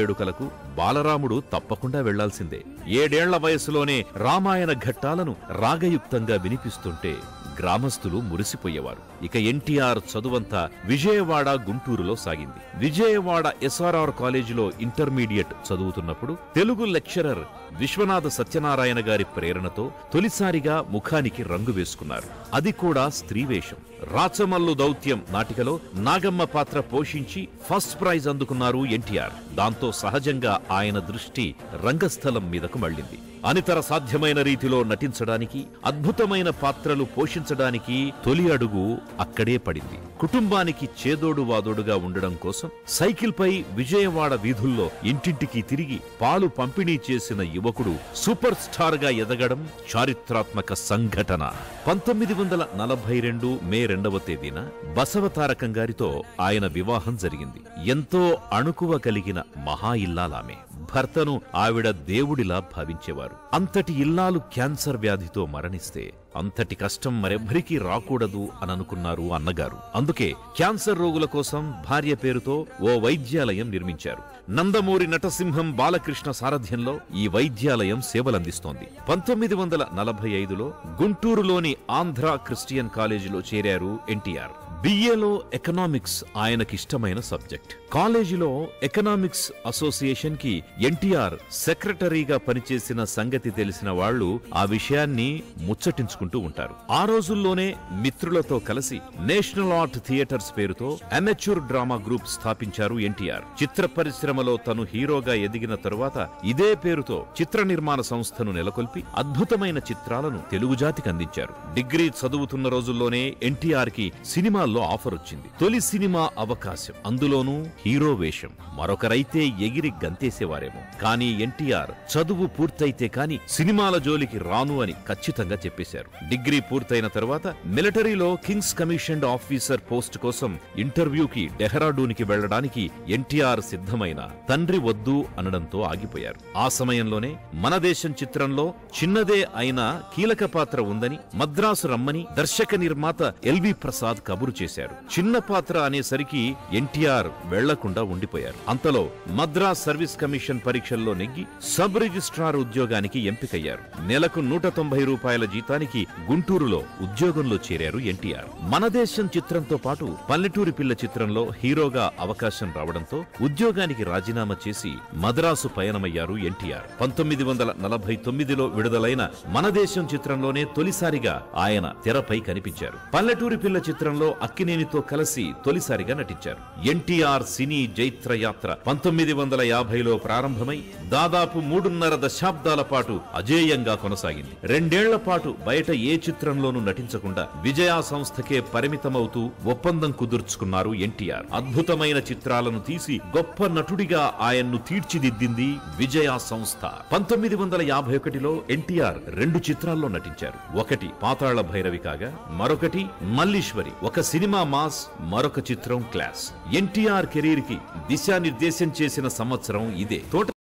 వేడుకలకు బాలరాముడు తప్పకుండా వెళ్ళాల్సిందే. ఏడేళ్ళ వయసులోనే రామాయణ ఘట్టాలను రాగయుక్తంగా వినిపిస్తుంటే గ్రామస్తులు మురిసిపోయేవారు. ఇక ఎన్టీఆర్ చదువంతా విజయవాడ గుంటూరులో సాగింది. విజయవాడ ఎస్ఆర్ఆర్ కాలేజీలో ఇంటర్మీడియట్ చదువుతున్నప్పుడు తెలుగు లెక్చరర్ విశ్వనాథ సత్యనారాయణ గారి ప్రేరణతో తొలిసారిగా ముఖానికి రంగు వేసుకున్నారు. అది కూడా స్త్రీ వేషం. రాచమల్లు దౌత్యం నాటికలో నాగమ్మ పాత్ర పోషించి ఫస్ట్ ప్రైజ్ అందుకున్నారు ఎన్టీఆర్. దాంతో సహజంగా ఆయన దృష్టి రంగస్థలం మీదకు మళ్ళింది. అనితర సాధ్యమైన రీతిలో నటించడానికి అద్భుతమైన పాత్రలు పోషించడానికి తొలి అడుగు అక్కడే పడింది. కుటుంబానికి చేదోడు వాదోడుగా ఉండడం కోసం సైకిల్ పై విజయవాడ వీధుల్లో ఇంటింటికి తిరిగి పాలు పంపిణీ చేసిన యువకుడు సూపర్ స్టార్గా ఎదగడం చారిత్రాత్మక సంఘటన. పంతొమ్మిది వందల నలభై రెండు మే రెండవ తేదీన బసవతారకం గారితో ఆయన వివాహం జరిగింది. ఎంతో అణుకువ కలిగిన మహా ఇల్లాలామే. భర్తను ఆవిడ దేవుడిలా భావించేవారు. అంతటి ఇల్లాలు క్యాన్సర్ వ్యాధితో మరణిస్తే అంతటి కష్టం మరెవ్వరికీ రాకూడదు అని అనుకున్నారు అన్నగారు. అందుకే క్యాన్సర్ రోగుల కోసం భార్య పేరుతో ఓ వైద్యాలయం నిర్మించారు. నందమూరి నటసింహం బాలకృష్ణ సారథ్యంలో ఈ వైద్యాలయం సేవలందిస్తోంది. పంతొమ్మిది వందల నలభై ఐదులో గుంటూరులోని ఆంధ్ర క్రిస్టియన్ కాలేజీలో చేరారు ఎన్టీఆర్. బిఏలో ఎకనామిక్స్ ఆయనకిష్టమైన సబ్జెక్ట్ కాలేజీలో ఎకనామిక్స్ అసోసియేషన్కి ఎన్టీఆర్ సెక్రటరీగా పనిచేసిన సంగతి తెలిసిన వాళ్ళు ఆ విషయాన్ని ముచ్చటించుకుంటూ ఉంటారు. ఆ రోజుల్లోనే మిత్రులతో కలిసి నేషనల్ ఆర్ట్ థియేటర్స్ పేరుతో అమెచ్యూర్ డ్రామా గ్రూప్ స్థాపించారు ఎన్టీఆర్. చిత్ర పరిశ్రమలో తను హీరోగా ఎదిగిన తరువాత ఇదే పేరుతో చిత్ర నిర్మాణ సంస్థను నెలకొల్పి అద్భుతమైన చిత్రాలను తెలుగు జాతికి అందించారు. డిగ్రీ చదువుతున్న రోజుల్లోనే ఎన్టీఆర్కి సినిమాల్లో ఆఫర్ వచ్చింది. తొలి సినిమా అవకాశం. అందులోనూ హీరో వేషం. మరొకరైతే ఎగిరి గంతేసేవారేమో. కానీ ఎన్టీఆర్ చదువు పూర్తయితే కాని సినిమాల జోలికి రాను అని ఖచ్చితంగా చెప్పేశారు. డిగ్రీ పూర్తయిన తర్వాత మిలిటరీలో కింగ్స్ కమిషన్డ్ ఆఫీసర్ పోస్ట్ కోసం ఇంటర్వ్యూకి డెహ్రాడూన్కి వెళ్ళడానికి ఎన్టీఆర్ సిద్ధమైన తండ్రి వద్దు అనడంతో ఆగిపోయారు. ఆ సమయంలోనే మన దేశం చిత్రంలో చిన్నదే అయినా కీలక పాత్ర ఉందని మద్రాసు రమ్మని దర్శక నిర్మాత ఎల్వి ప్రసాద్ కబురు చేశారు. చిన్న పాత్ర అనేసరికి ఎన్టీఆర్ వెళ్ళకుండా ఉండిపోయారు. అంతలో మద్రాస్ సర్వీస్ కమిషన్ పరీక్షల్లో నెగ్గి సబ్ రిజిస్ట్రార్ ఉద్యోగానికి ఎంపికయ్యారు. నెలకు నూట తొంభై రూపాయల జీతానికి గుంటూరులో ఉద్యోగంలో చేరారు ఎన్టీఆర్. మన దేశం చిత్రంతో పాటు పల్లెటూరి పిల్ల చిత్రంలో హీరోగా అవకాశం రావడంతో ఉద్యోగానికి రాజీనామా చేసి మద్రాసు పయనమయ్యారు ఎన్టీఆర్. పంతొమ్మిది వందల నలభై తొమ్మిదిలో విడుదలైన మన దేశం చిత్రంలోనే తొలిసారిగా ఆయన తెరపై కనిపించారు. పల్లెటూరి పిల్ల చిత్రంలో అక్కినేనితో కలిసి తొలిసారిగా నటించారు. ఎన్టీఆర్ సినీ జైత్ర యాత్ర పంతొమ్మిది వందల యాభైలో ప్రారంభమై దాదాపు మూడున్నర దశాబ్దాల పాటు అజేయంగా కొనసాగింది. రెండేళ్ళ పాటు బయట ఏ చిత్రంలోనూ నటించకుండా విజయా సంస్థకే పరిమితమవుతూ ఒప్పందం కుదుర్చుకున్నారు ఎన్టీఆర్. అద్భుతమైన చిత్రాలను తీసి గొప్ప నటుడిగా ఆయన్ను తీర్చిదిద్దింది విజయ సంస్థ. పంతొమ్మిది వందల యాభై ఒకటిలో ఎన్టీఆర్ రెండు చిత్రాల్లో నటించారు. ఒకటి పాతాళ భైరవి కాగా మరొకటి మల్లీశ్వరి. ఒక సినిమా మాస్ మరొక చిత్రం క్లాస్. ఎన్టీఆర్ కెరీర్కి దిశానిర్దేశం చేసిన సంవత్సరం ఇదే. తోట